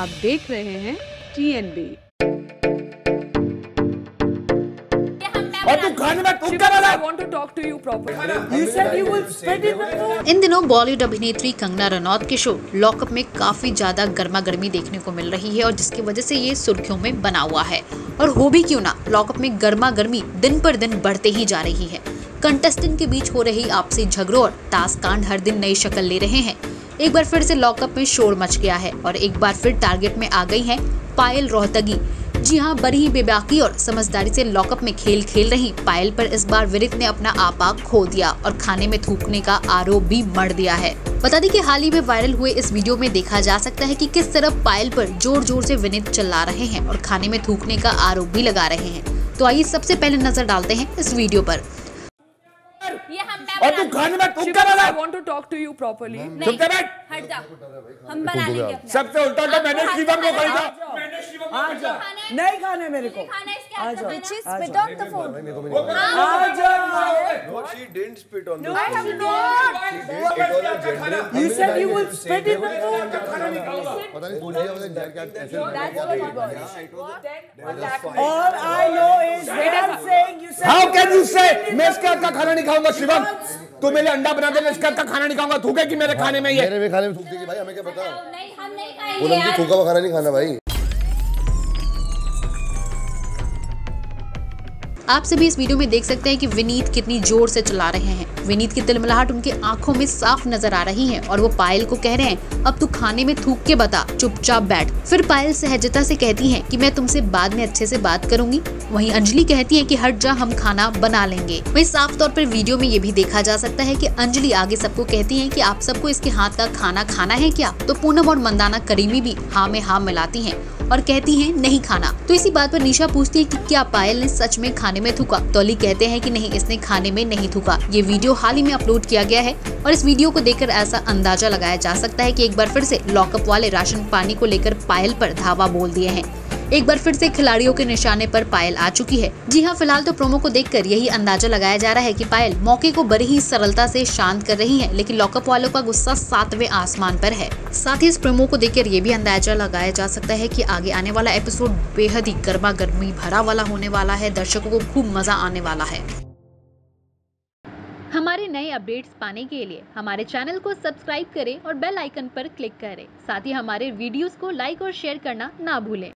आप देख रहे हैं तू in the food. इन दिनों बॉलीवुड अभिनेत्री कंगना रनौत के शो लॉकअप में काफ़ी ज़्यादा गर्मा गर्मी देखने को मिल रही है और जिसकी वजह से ये सुर्खियों में बना हुआ है। और हो भी क्यों ना लॉकअप में गर्मा गर्मी दिन पर दिन बढ़ते ही जा रही है। कंटेस्टेंट के बीच हो रही आपसी झगड़ों और टास्क कांड हर दिन नई शक्ल ले रहे हैं। एक बार फिर से लॉकअप में शोर मच गया है और एक बार फिर टारगेट में आ गई है पायल रोहतगी। जी हाँ बड़ी ही बेबाकी और समझदारी से लॉकअप में खेल खेल रही पायल पर इस बार विरित ने अपना आपा खो दिया और खाने में थूकने का आरोप भी मर दिया है। बता दें कि हाल ही में वायरल हुए इस वीडियो में देखा जा सकता है कि किस तरह पायल पर ज़ोर ज़ोर से विनित चिल्ला रहे हैं और खाने में थूकने का आरोप भी लगा रहे हैं। तो आइए सबसे पहले नज़र डालते हैं इस वीडियो मैं और तू बना खाने में थूक Shivam, कर I want to talk to you properly. चुप कर बैठ हट जा हम बना लेंगे अपना सबसे उल्टा उल्टा मैंने शिवम को खाना खरीदा है? मैंने शिवम को खरीदा खाना है? नहीं खाने मेरे को खाना है इसके हाथ। में spit जाओ। on the phone आ जाओ on the I food. have not She did spit on the gender. You said you will spit in the food. पता नहीं भूल गया पता नहीं क्या ऐसे That's यू से मैं इसके हाथ का खाना नहीं खाऊँगा शिवम। तू मेरे अंडा बना दे मैं इसके हाथ का खाना नहीं खाऊँगा। थूके कि मेरे खाने में ये? मेरे खाने में थूक देगी भाई हमें क्या पता? नहीं हम नहीं खाएँगे यार। थूका हुआ खाना नहीं खाना भाई। आप सभी इस वीडियो में देख सकते हैं कि विनीत कितनी ज़ोर से चला रहे हैं। विनीत की तिलमिलाहट उनके आँखों में साफ़ नज़र आ रही है और वो पायल को कह रहे हैं, अब तू खाने में थूक के बता, चुपचाप बैठ। फिर पायल सहजता से कहती है कि, मैं तुमसे बाद में अच्छे से बात करूँगी। वहीं अंजलि कहती है कि, हट जा, हम खाना बना लेंगे। वही साफ़ तौर पर वीडियो में ये भी देखा जा सकता है कि अंजलि आगे सबको कहती है कि, आप सबको इसके हाथ का खाना खाना है क्या? तो पूनम और मंदाना करीमी भी हाँ में हाँ मिलाती हैं। और कहती है, नहीं खाना। तो इसी बात पर निशा पूछती है कि क्या पायल ने सच में खाने में थूका? तो अली कहते हैं कि नहीं, इसने खाने में नहीं थूका। ये वीडियो हाल ही में अपलोड किया गया है और इस वीडियो को देखकर ऐसा अंदाज़ा लगाया जा सकता है कि एक बार फिर से लॉकअप वाले राशन पानी को लेकर पायल पर धावा बोल दिए हैं। एक बार फिर से खिलाड़ियों के निशाने पर पायल आ चुकी है। जी हाँ फ़िलहाल तो प्रोमो को देखकर यही अंदाज़ा लगाया जा रहा है कि पायल मौके को बड़ी ही सरलता से शांत कर रही है, लेकिन लॉकअप वालों का गुस्सा सातवें आसमान पर है। साथ ही इस प्रोमो को देखकर ये भी अंदाज़ा लगाया जा सकता है कि आगे आने वाला एपिसोड बेहद ही गर्मा गर्मी भरा वाला होने वाला है, दर्शकों को खूब मज़ा आने वाला है। हमारे नए अपडेट्स पाने के लिए हमारे चैनल को सब्सक्राइब करें और बेल आइकन पर क्लिक करें। साथ ही हमारे वीडियोस को लाइक और शेयर करना ना भूलें।